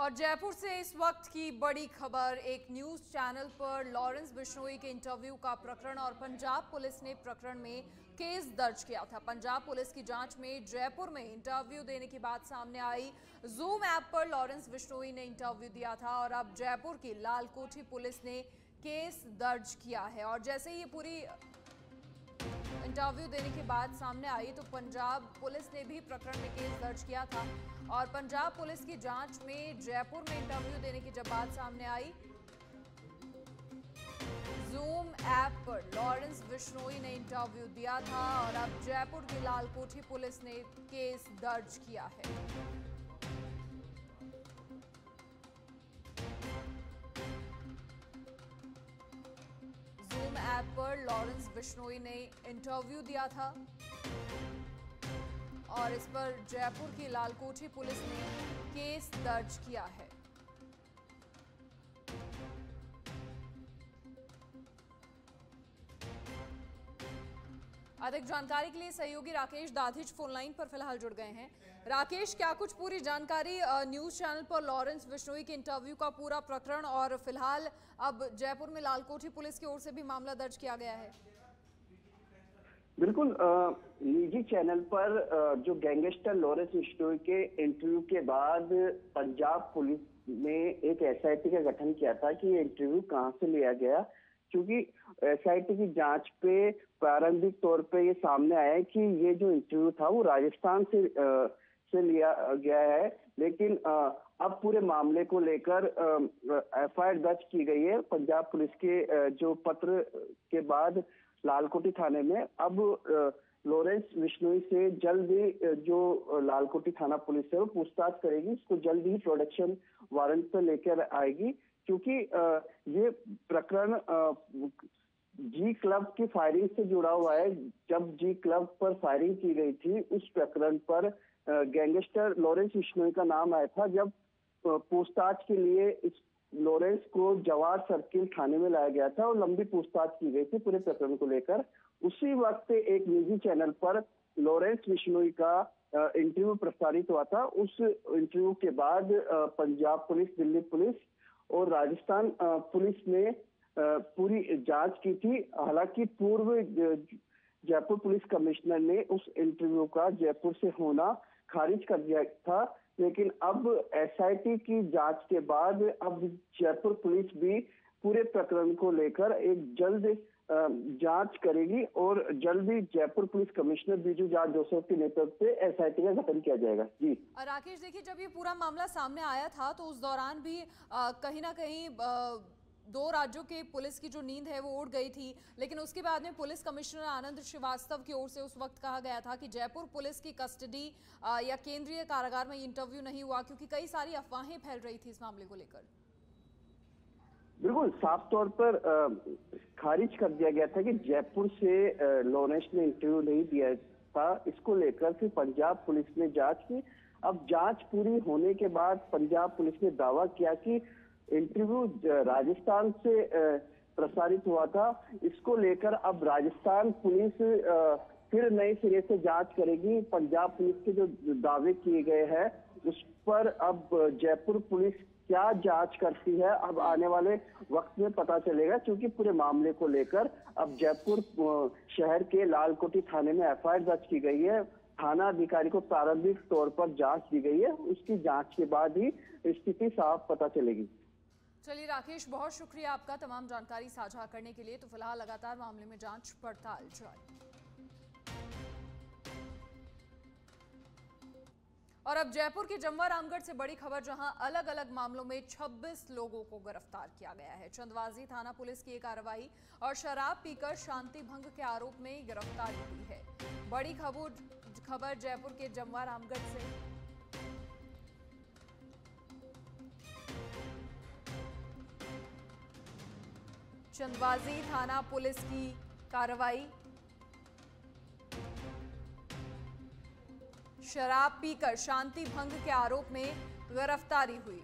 और जयपुर से इस वक्त की बड़ी खबर, एक न्यूज़ चैनल पर लॉरेंस बिश्नोई के इंटरव्यू का प्रकरण और पंजाब पुलिस ने प्रकरण में केस दर्ज किया था। पंजाब पुलिस की जाँच में जयपुर में इंटरव्यू देने की बात सामने आई। जूम ऐप पर लॉरेंस बिश्नोई ने इंटरव्यू दिया था और अब जयपुर की लालकोठी पुलिस ने केस दर्ज किया है। और जैसे ही ये पूरी इंटरव्यू देने के बाद सामने आई तो पंजाब पुलिस ने भी प्रकरण में केस दर्ज किया था और पंजाब पुलिस की जाँच में जयपुर में इंटरव्यू देने की जब बात सामने आई जूम ऐप पर लॉरेंस बिश्नोई ने इंटरव्यू दिया था और अब जयपुर की लालकोठी पुलिस ने केस दर्ज किया है। ऐप पर लॉरेंस बिश्नोई ने इंटरव्यू दिया था। और इस पर जयपुर की लालकोठी पुलिस ने केस दर्ज किया है। अधिक जानकारी के लिए सहयोगी राकेश दाधिच फ़ोन लाइन पर फ़िलहाल जुड़ गए हैं। राकेश क्या कुछ पूरी जानकारी न्यूज़ चैनल पर लॉरेंस बिश्नोई के इंटरव्यू का पूरा प्रकरण और फ़िलहाल अब जयपुर में लालकोठी पुलिस की ओर से भी मामला दर्ज किया गया है? बिल्कुल निजी चैनल पर आ, जो गैंगस्टर लॉरेंस बिश्नोई के इंटरव्यू के बाद पंजाब पुलिस ने एक एसआईटी का गठन किया था कि ये इंटरव्यू कहाँ से लिया गया क्योंकि एसआईटी की जाँच पे प्रारंभिक तौर पे ये सामने आया कि ये जो इंटरव्यू था वो राजस्थान से आ, से लिया गया है। लेकिन अब पूरे मामले को लेकर एफआईआर दर्ज की गई है। पंजाब पुलिस के जो पत्र के बाद लालकोटी थाने में, अब लॉरेंस विश्नोई से जल्द ही जो लालकोटी थाना पुलिस है, वो पूछताछ करेगी। उसको जल्द ही प्रोडक्शन वारंट पर लेकर आएगी। क्योंकि ये प्रकरण जी क्लब की फायरिंग से जुड़ा हुआ है। जब जी क्लब पर फायरिंग की गई थी, उस प्रकरण पर गैंगस्टर लॉरेंस विश्नोई का नाम आया था। जब पूछताछ के लिए इस लॉरेंस को जवाहर सर्किल थाने में लाया गया था और लंबी पूछताछ की गई थी पूरे प्रकरण को लेकर, उसी वक्त एक निजी चैनल पर लॉरेंस विश्नोई का इंटरव्यू प्रसारित हुआ था। उस इंटरव्यू के बाद पंजाब पुलिस, दिल्ली पुलिस और राजस्थान पुलिस ने पूरी जाँच की थी। हालाँकि पूर्व जयपुर पुलिस कमिश्नर ने उस इंटरव्यू का जयपुर से होना खारिज कर दिया था लेकिन अब एसआईटी की जाँच के बाद अब जयपुर पुलिस भी पूरे प्रकरण को लेकर एक जल्द जाँच करेगी और जल्द ही जयपुर पुलिस कमिश्नर बीजू जाट जोसेफ के नेतृत्व से एसआईटी का गठन किया जाएगा। जी। राकेश देखिए जब ये पूरा मामला सामने आया था तो उस दौरान भी कहीं ना कहीं आ, दो राज्यों के पुलिस की जो नींद है वो उड़ गई थी, लेकिन उसके बाद में पुलिस कमिश्नर आनंद श्रीवास्तव की ओर से उस वक्त कहा गया था कि जयपुर पुलिस की कस्टडी या केंद्रीय कारागार में इंटरव्यू नहीं हुआ, क्योंकि कई सारी अफवाहें फैल रही थी इस मामले को लेकर। बिल्कुल, साफ़ तौर पर खारिज कर दिया गया था कि जयपुर से लोनेश ने इंटरव्यू नहीं दिया था। इसको लेकर फिर पंजाब पुलिस ने जाँच की। अब जाँच पूरी होने के बाद पंजाब पुलिस ने दावा किया कि इंटरव्यू राजस्थान से प्रसारित हुआ था। इसको लेकर अब राजस्थान पुलिस फिर नए सिरे से जाँच करेगी। पंजाब पुलिस के जो दावे किए गए हैं, उस पर अब जयपुर पुलिस क्या जाँच करती है, अब आने वाले वक्त में पता चलेगा, क्योंकि पूरे मामले को लेकर अब जयपुर शहर के लालकोटी थाने में एफआईआर दर्ज की गई है। थाना अधिकारी को प्रारंभिक तौर पर जाँच दी गई है। उसकी जाँच के बाद ही स्थिति साफ़ पता चलेगी। चलिए राकेश, बहुत शुक्रिया आपका तमाम जानकारी साझा करने के लिए। तो फ़िलहाल लगातार मामले में जाँच, पड़ताल जारी। और अब जयपुर के जमवा रामगढ़ से बड़ी खबर, जहाँ अलग अलग मामलों में 26 लोगों को गिरफ़्तार किया गया है। चंदवाजी थाना पुलिस की कार्रवाई और शराब पीकर शांति भंग के आरोप में गिरफ्तारी हुई है। बड़ी खबर खबर जयपुर के जमवा रामगढ़ से। चंदवाजी थाना पुलिस की कार्रवाई। शराब पीकर शांति भंग के आरोप में गिरफ्तारी हुई।